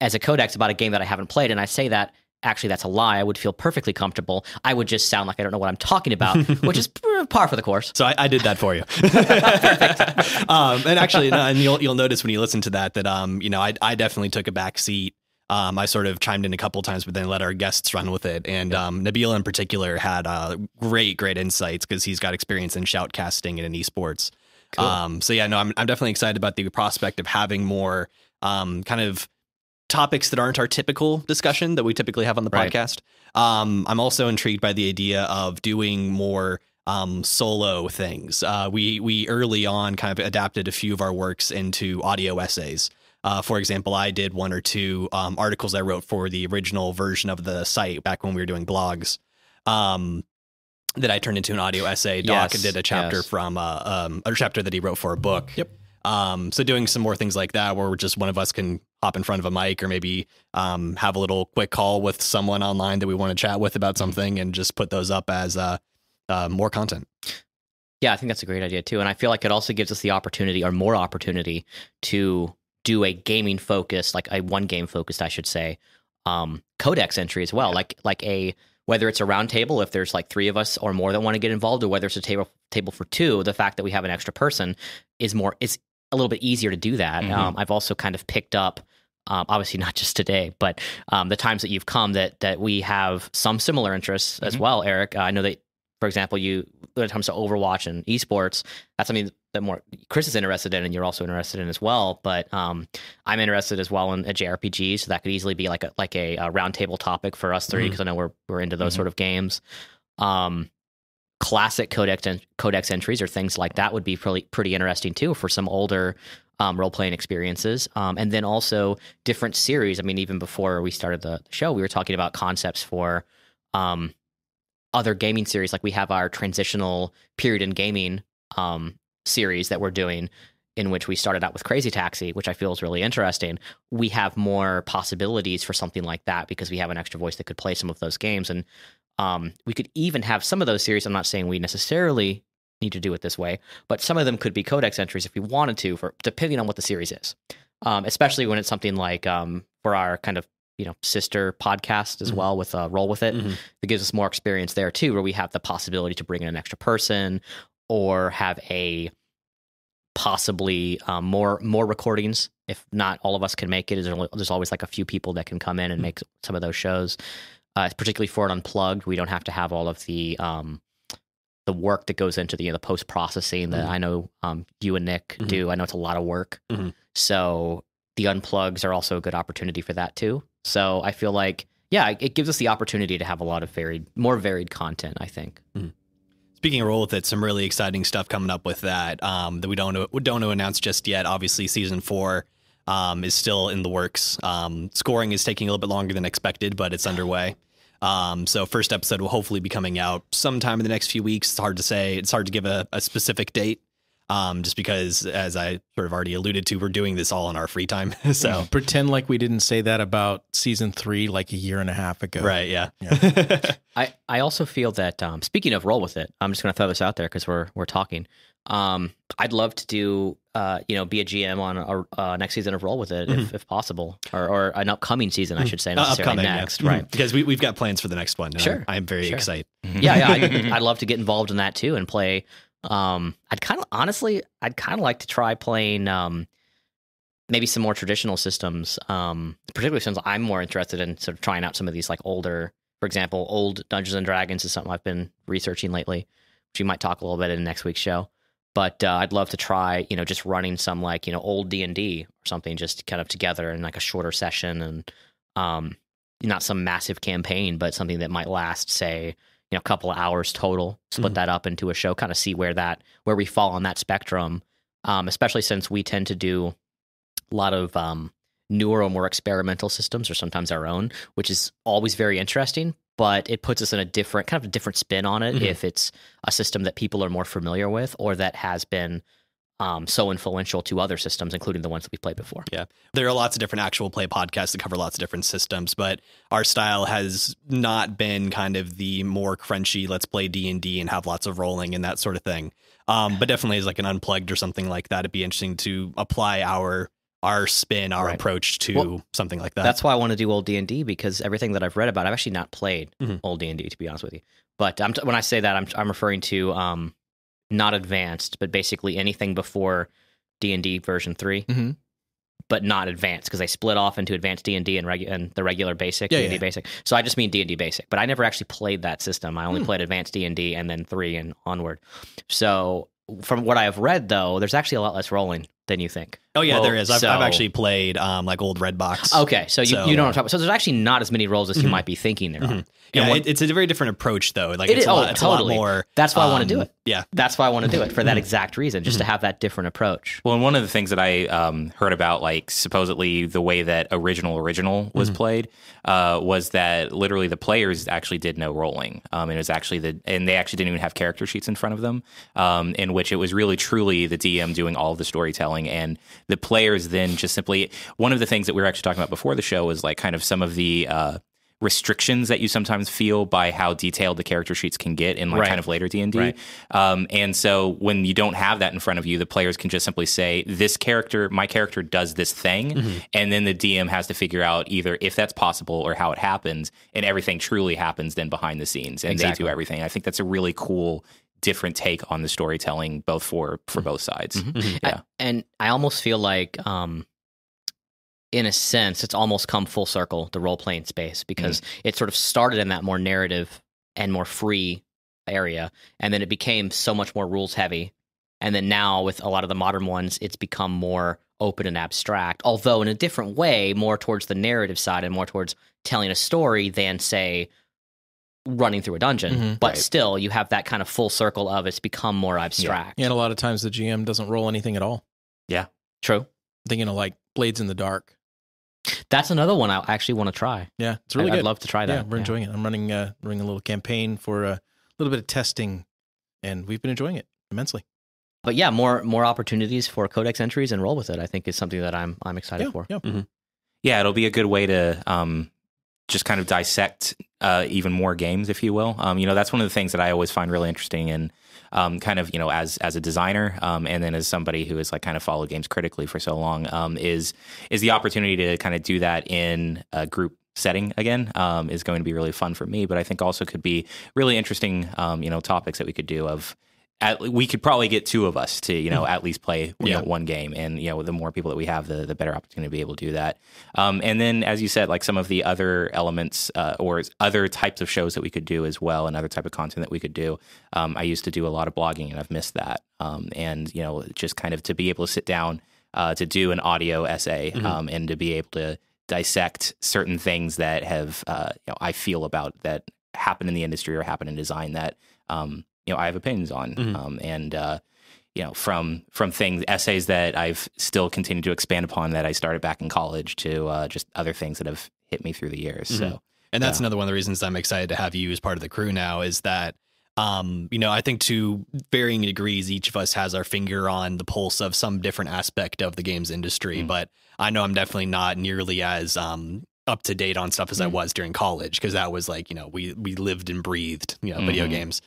as a codex about a game that I haven't played. And I say that actually that's a lie. I would feel perfectly comfortable. I would just sound like I don't know what I'm talking about, (laughs) which is par for the course. So I, I did that for you. (laughs) um, and actually, and you'll you'll notice when you listen to that that um, you know, I I definitely took a back seat. Um, I sort of chimed in a couple times, but then let our guests run with it. And um, Nabil in particular had uh, great, great insights because he's got experience in shoutcasting and in esports. Um, so yeah, no, I'm I'm definitely excited about the prospect of having more um, kind of topics that aren't our typical discussion that we typically have on the Right. podcast. Um, I'm also intrigued by the idea of doing more um, solo things. Uh, we we early on kind of adapted a few of our works into audio essays. Uh, for example, I did one or two um, articles I wrote for the original version of the site back when we were doing blogs. Um, that I turned into an audio essay. Doc Yes, did a chapter yes. from uh, um, a chapter that he wrote for a book. Yep. Um, so doing some more things like that, where just one of us can hop in front of a mic, or maybe um, have a little quick call with someone online that we want to chat with about something, and just put those up as uh, uh, more content. Yeah, I think that's a great idea too. And I feel like it also gives us the opportunity or more opportunity to do a gaming focused, like a one game focused, I should say, um, codex entry as well. Like like a whether it's a round table if there's like three of us or more that want to get involved, or whether it's a table table for two, the fact that we have an extra person is more it's a little bit easier to do that. Mhm. Um, I've also kind of picked up. Um, obviously (laughs) not just today, but um, the times that you've come that that we have some similar interests as Mhm. well, Eric. Uh, I know that for example, you when it comes to Overwatch and esports, that's something that more Chris is interested in, and you're also interested in as well. But um, I'm interested as well in a JRPG, so that could easily be like a like a, a roundtable topic for us three because I know we're we're into those Mhm. sort of games. Um, classic codex en- codex entries or things like that would be pretty pretty interesting too for some older um, role playing experiences, um, and then also different series. I mean, even before we started the show, we were talking about concepts for um, other gaming series. Like we have our transitional period in gaming um, series that we're doing, in which we started out with Crazy Taxi, which I feel is really interesting. We have more possibilities for something like that because we have an extra voice that could play some of those games, and um, we could even have some of those series. I'm not saying we necessarily need to do it this way, but some of them could be codex entries if we wanted to, for depending on what the series is. Um, especially when it's something like um, for our kind of you know sister podcast as Mhm. well with uh, role with it Mhm. that gives us more experience there too, where we have the possibility to bring in an extra person or have a possibly um, more more recordings. If not all of us can make it, there's always like a few people that can come in and make some of those shows. Uh, particularly for it unplugged, we don't have to have all of the um, the work that goes into the you know, the post processing that Mhm. I know um, you and Nick Mhm. do. I know it's a lot of work. Mhm. So the unplugs are also a good opportunity for that too. So I feel like yeah, it gives us the opportunity to have a lot of varied, more varied content. I think. Speaking of role with it, some really exciting stuff coming up with that um, that we don't know, we don't know announce just yet. Obviously, season four um, is still in the works. Um, scoring is taking a little bit longer than expected, but it's underway. Um, so first episode will hopefully be coming out sometime in the next few weeks. It's hard to say. It's hard to give a, a specific date, um, just because, as I sort of already alluded to, we're doing this all in our free time. (laughs) so Pretend like we didn't say that about season three like a year and a half ago. right, yeah, (laughs) I, I also feel that um, speaking of role with it, I'm just going to throw this out there because we're we're talking. Um, I'd love to do uh, you know be a GM on a, uh, next season of role with it if, if possible, or, or an upcoming season, I should say, not Uh, necessarily upcoming yeah. next, right? Because we we've got plans for the next one. Sure. I'm, I'm very Sure. excited. yeah, yeah, I'd, (laughs) I'd love to get involved in that too and play. Um, I'd kind of honestly, I'd kind of like to try playing um, maybe some more traditional systems. Um, particularly since I'm more interested in sort of trying out some of these like older, for example, old Dungeons and Dragons is something I've been researching lately, which we might talk a little bit in next week's show. But uh, I'd love to try, you know, just running some like you know old D and D or something, just kind of together in like a shorter session and um, not some massive campaign, but something that might last, say, you know, a couple of hours total. Split Mhm. that up into a show, kind of see where that where we fall on that spectrum. Um, especially since we tend to do a lot of um, newer or more experimental systems, or sometimes our own, which is always very interesting. But it puts us in a different kind of a different spin on it Mhm. if it's a system that people are more familiar with or that has been um, so influential to other systems, including the ones that we played before. Yeah. There are lots of different actual play podcasts that cover lots of different systems but our style has not been kind of the more crunchy let's play d&d and have lots of rolling and that sort of thing um, but definitely as like an unplugged or something like that it'd be interesting to apply our our spin our Right. approach to Well, something like that That's why I want to do old D and D because everything that I've read about, I've actually not played Mhm. old D and D to be honest with you. But I'm t- when I say that, I'm I'm referring to um, not advanced, but basically anything before D and D version 3 Mhm. but not advanced because they split off into advanced D and D and regu- and the regular basic Yeah, D and D basic. So I just mean D and D basic, but I never actually played that system. I only played advanced D and D and then three and onward. So from what I have read, though, there's actually a lot less rolling than you think. Oh yeah, Well, there is. I've, so- I've actually played um, like old Red Box. Okay, so you, So, you know what I'm talking about. So there's actually not as many rolls as you might be thinking there are. Yeah, And what- it, it's a very different approach though. Like It it's, is- a lot, oh, it's a lot totally. more. That's why I wanna do um, it. Yeah. That's why I want to do it for that exact reason, just to have that different approach. Well, and one of the things that I um, heard about, like supposedly the way that original original was played, uh, was that literally the players actually did no rolling. Um, and it was actually the, and they actually didn't even have character sheets in front of them, um, in which it was really truly the DM doing all the storytelling, and the players then just simply. One of the things that we were actually talking about before the show was like kind of some of the. Uh, restrictions that you sometimes feel by how detailed the character sheets can get in like Right. kind of later D and D. Um, and so when you don't have that in front of you, the players can just simply say, "This character, my character, does this thing," Mm-hmm. and then the DM has to figure out either if that's possible or how it happens, and everything truly happens then behind the scenes, and they do everything. I think that's a really cool, different take on the storytelling, both for for both sides. Mm-hmm. Yeah. I- and I almost feel like, um, in a sense, it's almost come full circle the role playing space because it sort of started in that more narrative and more free area, and then it became so much more rules heavy, and then now with a lot of the modern ones, it's become more open and abstract, although in a different way, more towards the narrative side and more towards telling a story than say running through a dungeon. Mhm. but Right. still, you have that kind of full circle of it's become more abstract. And a lot of times the GM doesn't roll anything at all. Yeah. True. thinking of like Blades in the Dark. That's another one I actually want to try. Yeah, it's really I- good. I'd love to try that. yeah, we're enjoying it. I'm running uh, running a little campaign for a little bit of testing, and we've been enjoying it immensely. But yeah, more more opportunities for codex entries and role with it. I think is something that I'm I'm excited Yeah, for. yeah. yeah, it'll be a good way to um, just kind of dissect uh, even more games, if you will. Um, you know, that's one of the things that I always find really interesting in um, kind of, you know, as as a designer um, and then as somebody who has like kind of followed games critically for so long um, is is the opportunity to kind of do that in a group setting again um, is going to be really fun for me. But I think also could be really interesting, um, you know, topics that we could do of at, we could probably get two of us to you know at least play you. Yeah. know one game and you know the more people that we have the the better opportunity to be able to do that um, and then as you said like some of the other elements uh, or other types of shows that we could do as well and other type of content that we could do um, I used to do a lot of blogging and I've missed that um, and you know just kind of to be able to sit down uh, to do an audio essay Mm-hmm. um, and to be able to dissect certain things that have uh, you know I feel about that happen in the industry or happen in design that um, you know I have opinions on Mhm. um, and uh, you know from from things essays that I've still continued to expand upon that I started back in college to uh, just other things that have hit me through the years so And that's Yeah. another one of the reasons I'm excited to have you as part of the crew now is that um, you know, I think to varying degrees, each of us has our finger on the pulse of some different aspect of the games industry. Mm. But I know I'm definitely not nearly as um, up to date on stuff as I Mm. was during college because that was like, you know, we we lived and breathed, you know, video Mhm. games.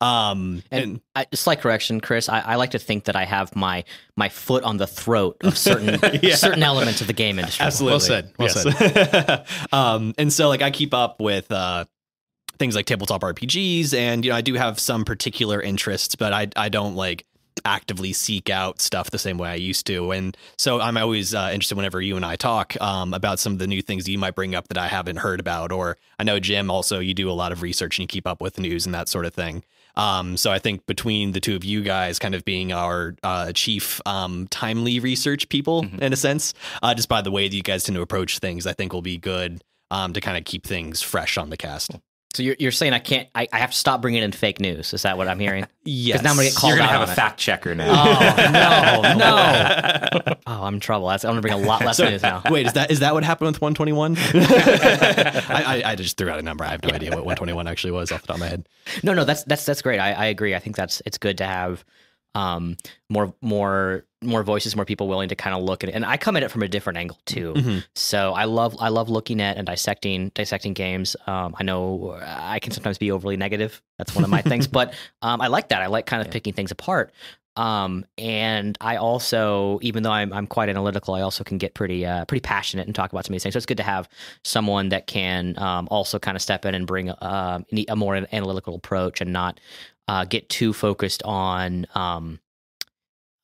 Um, And, and I, slight correction, Chris. I, I like to think that I have my my foot on the throat of certain (laughs) Yeah. certain elements of the game industry. Absolutely. Well said. Well said. (laughs) um, and so like I keep up with uh, things like tabletop RPGs, and you know I do have some particular interests, but I I don't like actively seek out stuff the same way I used to. And so I'm always uh, interested whenever you and I talk um, about some of the new things you might bring up that I haven't heard about. Or I know Jim also you do a lot of research and you keep up with news and that sort of thing. Um, so I think between the two of you guys kind of being our uh, chief um, timely research people in a sense, uh, just by the way that you guys tend to approach things, I think will be good um, to kind of keep things fresh on the cast. So you're, you're saying I can't? I, I have to stop bringing in fake news. Is that what I'm hearing? Yes. Because now I'm gonna get called you're gonna have on a it. fact checker Oh now no, no! (laughs) Oh, I'm in trouble. That's, I'm gonna bring a lot less So, news now. wait, is that is that what happened with 121? (laughs) I, I, I just threw out a number. I have no idea what 121 actually was off the top of my head. No, no, that's that's that's great. I, I agree. I think that's it's good to have um more more more voices, more people willing to kind of look at it. And I come at it from a different angle too. Mhm. So I love I love looking at and dissecting dissecting games. Um, I know I can sometimes be overly negative. That's one of my things, (laughs) but um, I like that. I like kind of picking things apart. Um, and I also, even though I'm I'm quite analytical, I also can get pretty uh, pretty passionate and talk about some of these things. So it's good to have someone that can um, also kind of step in and bring uh, a more analytical approach and not uh, get too focused on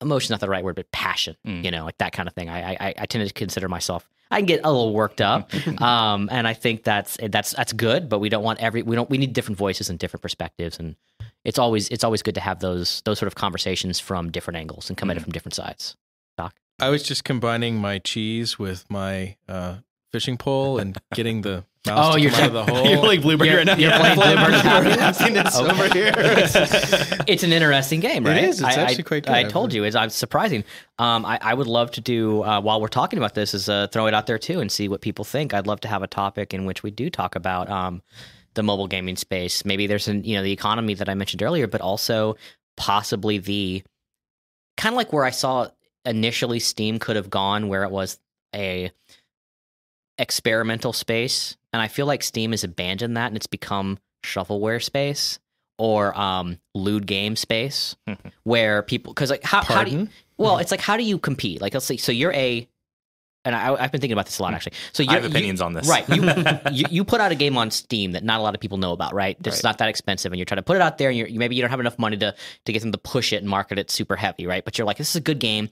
um, emotion. Not the right word, but passion. Mm. You know, like that kind of thing. I, I I tend to consider myself. I can get a little worked up, (laughs) um, and I think that's that's that's good. But we don't want every we don't we need different voices and different perspectives, and it's always it's always good to have those those sort of conversations from different angles and come at it from different sides. Doc, I was just combining my cheese with my uh, fishing pole and getting the mouse Oh, you're come out of the hole. (laughs) (laughs) You're like Bluebird You're- right now. you're playing Bluebird Happy? It's over here. (laughs) it's an interesting game, right? is. It's I, actually quite good. I I've told you, it's, it's surprising. Um, I, I would love to do uh, while we're talking about this, is uh, throw it out there too and see what people think. I'd love to have a topic in which we do talk about um, the mobile gaming space. Maybe there's an you know the economy that I mentioned earlier, but also possibly the kind of like where I saw initially Steam could have gone, where it was a experimental space, and I feel like Steam has abandoned that and it's become shovelware space or um, lewd game space, (laughs) where people because like how, how do you, well, it's like how do you compete? Like let's say so you're a and I, I've been thinking about this a lot actually. So you're, have you- opinions on this. Right. You, (laughs) you you put out a game on Steam that not a lot of people know about, right? It's Right. not that expensive, and you're trying to put it out there, and you're, you maybe you don't have enough money to to get them to push it and market it super heavy, right? But you're like, this is a good game.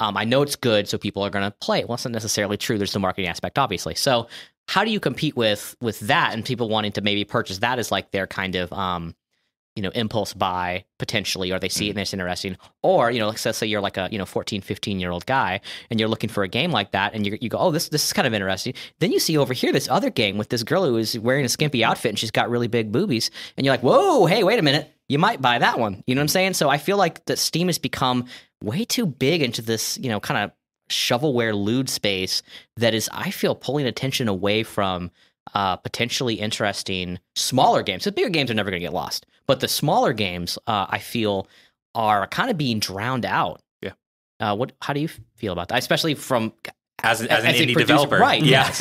Um, I know it's good, so people are going to play. Well, it's not necessarily true. There's the marketing aspect, obviously. So how do you compete with with that and people wanting to maybe purchase that as like their kind of um you know impulse buy potentially? Or they see it and it's interesting? Or you know let's say you're like a you know 14 15 year old guy and you're looking for a game like that and you, you go oh this this is kind of interesting. Then you see over here this other game with this girl who is wearing a skimpy outfit and she's got really big boobies and you're like whoa hey wait a minute. You might buy that one. You know what i'm saying? So i feel like that steam has become way too big into this you know kind of shovelware lewd space that is i feel pulling attention away from uh, potentially interesting smaller games. The bigger games are never going to get lost, but the smaller games, uh, I feel, are kind of being drowned out. Yeah. Uh, what? How do you feel about that? Especially from as, as an As indie producer- developer, right, Yeah.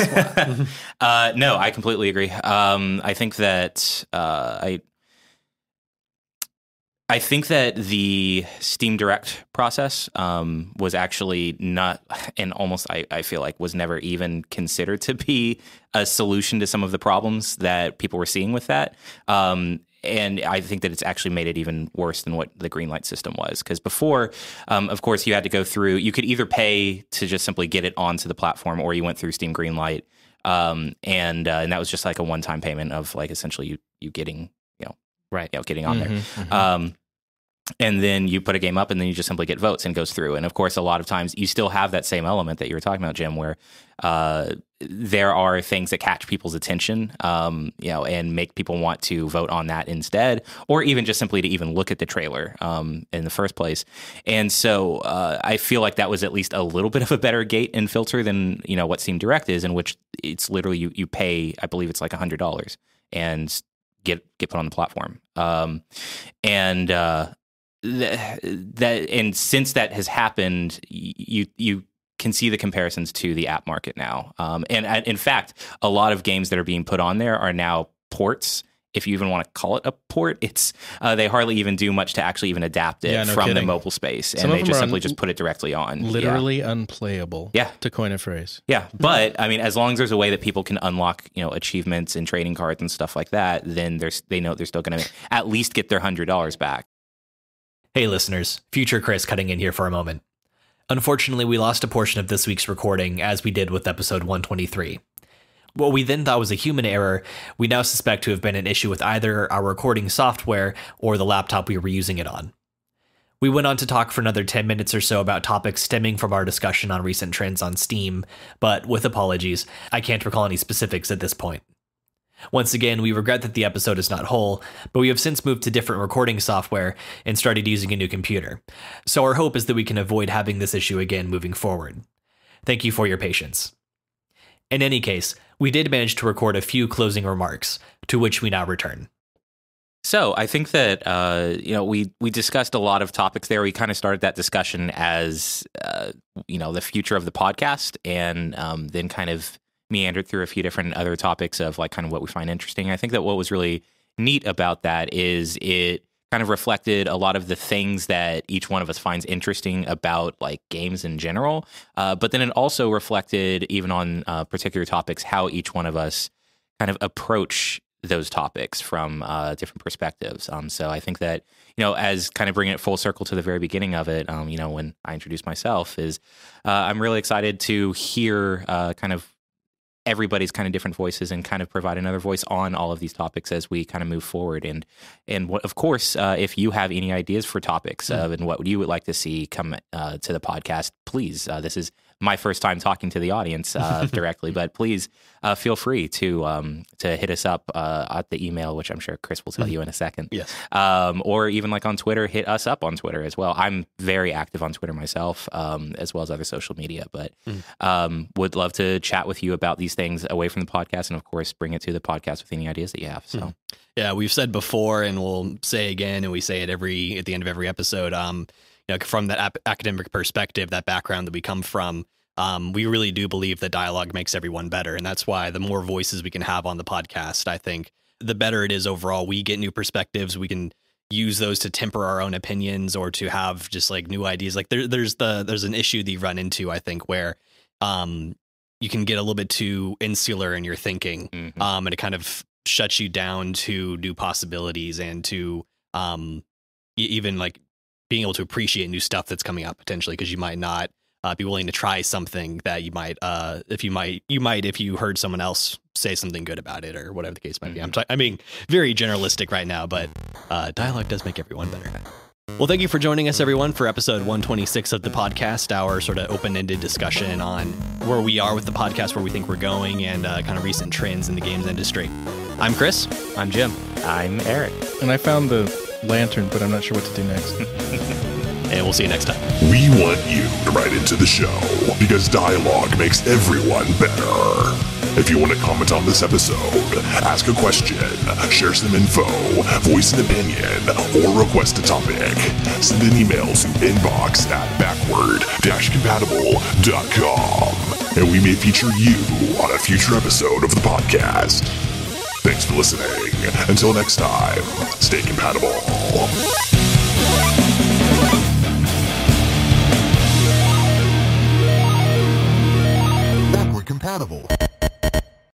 (laughs) uh, no, I completely agree. Um, I think that uh, I. I think that the Steam Direct process um, was actually not, and almost I, I feel like was never even considered to be a solution to some of the problems that people were seeing with that. Um, and I think that it's actually made it even worse than what the Greenlight system was. Because before, um, of course, you had to go through. You could either pay to just simply get it onto the platform, or you went through Steam Greenlight, um, and uh, and that was just like a one time payment of like essentially you you getting you know Right. you know getting on Mhm, there. Um, and then you put a game up, and then you just simply get votes and goes through. And of course, a lot of times you still have that same element that you were talking about, Jim, where uh, there are things that catch people's attention, um, you know, and make people want to vote on that instead, or even just simply to even look at the trailer um, in the first place. And so uh, I feel like that was at least a little bit of a better gate and filter than you know what Steam Direct is, in which it's literally you you pay, I believe it's like hundred dollars and get get put on the platform. Um, and uh, th- that and since that has happened, you you can see the comparisons to the app market now. Um, and uh, in fact, a lot of games that are being put on there are now ports. If you even want to call it a port, it's uh, they hardly even do much to actually even adapt it Yeah, no from the mobile space, Some and they just simply just put it directly on. Yeah. Literally unplayable. Yeah. To coin a phrase. Yeah, but I mean, as long as there's a way that people can unlock, you know, achievements and trading cards and stuff like that, then there's they know they're still going to at least get their hundred dollars back. Hey, listeners, future Chris cutting in here for a moment. Unfortunately, we lost a portion of this week's recording, as we did with episode 123. What we then thought was a human error, we now suspect to have been an issue with either our recording software or the laptop we were using it on. We went on to talk for another 10 minutes or so about topics stemming from our discussion on recent trends on Steam, but with apologies, I can't recall any specifics at this point. Once again, we regret that the episode is not whole, but we have since moved to different recording software and started using a new computer. So our hope is that we can avoid having this issue again moving forward. Thank you for your patience. In any case, we did manage to record a few closing remarks, to which we now return. So I think that uh, you know we we discussed a lot of topics there. We kind of started that discussion as uh, you know the future of the podcast, and um, then kind of meandered through a few different other topics of like kind of what we find interesting. I think that what was really neat about that is it kind of reflected a lot of the things that each one of us finds interesting about like games in general. Uh, but then it also reflected even on uh, particular topics how each one of us kind of approach those topics from uh, different perspectives. Um, so I think that you know, as kind of bringing it full circle to the very beginning of it, um, you know, when I introduced myself, is uh, I'm really excited to hear uh, kind of everybody's kind of different voices and kind of provide another voice on all of these topics as we kind of move forward. And and what, of course, uh, if you have any ideas for topics uh, and what you would like to see come uh, to the podcast, please. Uh, this is my first time talking to the audience uh, (laughs) directly, but please uh, feel free to um, to hit us up uh, at the email, which I'm sure Chris will tell you in a second. Yes. Um, or even like on Twitter, hit us up on Twitter as well. I'm very active on Twitter myself, um, as well as other social media. But um, would love to chat with you about these things away from the podcast, and of course, bring it to the podcast with any ideas that you have. So. Yeah, we've said before, and we'll say again, and we say it every at the end of every episode. Um, you know, from that ap- academic perspective, that background that we come from, um, we really do believe that dialogue makes everyone better, and that's why the more voices we can have on the podcast, I think, the better it is overall. We get new perspectives. We can use those to temper our own opinions or to have just like new ideas. Like there, there's the there's an issue that you run into, I think, where um, you can get a little bit too insular in your thinking, Mhm. um, and it kind of shuts you down to new possibilities and to um, even like being able to appreciate new stuff that's coming out potentially because you might not uh, be willing to try something that you might uh, if you might you might if you heard someone else say something good about it or whatever the case might be. I'm, t- I'm being very generalistic right now, but uh, dialogue does make everyone better. Well, thank you for joining us, everyone, for episode 126 of the podcast, our sort of open ended discussion on where we are with the podcast, where we think we're going, and uh, kind of recent trends in the games industry. I'm Chris. I'm Jim. I'm Eric. And I found the lantern, but I'm not sure what to do next. (laughs) And we'll see you next time. We want you to write into the show because dialogue makes everyone better. If you want to comment on this episode, ask a question, share some info, voice an opinion, or request a topic, send an email to inbox at backward-compatible.com and we may feature you on a future episode of the podcast. Thanks for listening. Until next time, stay compatible. Compatible.